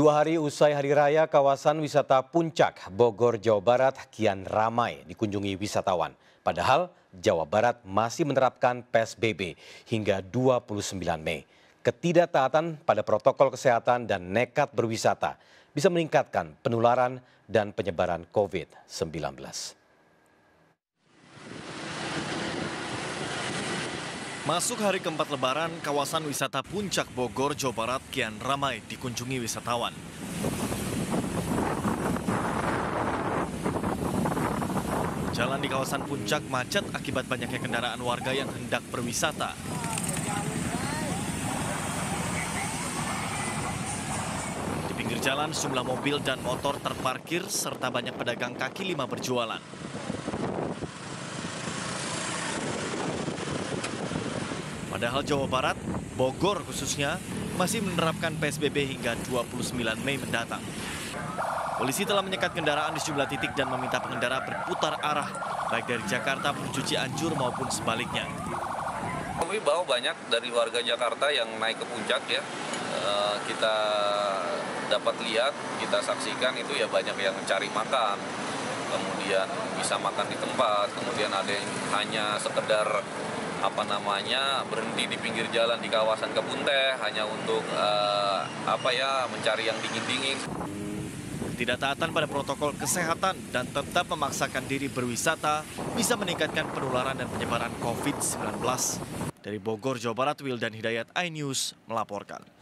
Dua hari usai Hari Raya, kawasan wisata Puncak, Bogor, Jawa Barat kian ramai dikunjungi wisatawan. Padahal Jawa Barat masih menerapkan PSBB hingga 29 Mei. Ketidaktaatan pada protokol kesehatan dan nekat berwisata bisa meningkatkan penularan dan penyebaran COVID-19. Masuk hari keempat lebaran, kawasan wisata Puncak Bogor, Jawa Barat kian ramai dikunjungi wisatawan. Jalan di kawasan Puncak macet akibat banyaknya kendaraan warga yang hendak berwisata. Di pinggir jalan, sejumlah mobil dan motor terparkir serta banyak pedagang kaki lima berjualan. Padahal Jawa Barat, Bogor khususnya, masih menerapkan PSBB hingga 29 Mei mendatang. Polisi telah menyekat kendaraan di sejumlah titik dan meminta pengendara berputar arah, baik dari Jakarta menuju Cianjur maupun sebaliknya. Kami bahwa banyak dari warga Jakarta yang naik ke puncak ya, eh, kita dapat lihat, kita saksikan itu ya banyak yang mencari makan, kemudian bisa makan di tempat, kemudian ada yang hanya sekedar apa namanya berhenti di pinggir jalan di kawasan kebun teh hanya untuk uh, apa ya mencari yang dingin-dingin. Ketidaktaatan pada protokol kesehatan dan tetap memaksakan diri berwisata bisa meningkatkan penularan dan penyebaran COVID-19. Dari Bogor, Jawa Barat, Wil dan Hidayat iNews melaporkan.